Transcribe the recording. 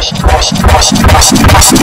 出ます出ます。